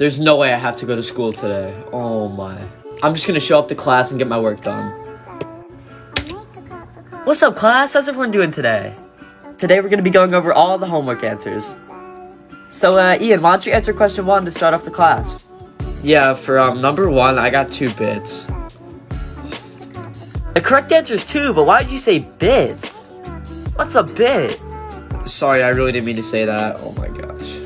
There's no way I have to go to school today. Oh my. I'm just gonna show up to class and get my work done. What's up, class? How's everyone doing today? Today we're gonna be going over all the homework answers. So, uh, Ian, why don't you answer question one to start off the class? Yeah, for um, number one, I got two bits. The correct answer is two, but why did you say bits? What's a bit? Sorry, I really didn't mean to say that. Oh my gosh.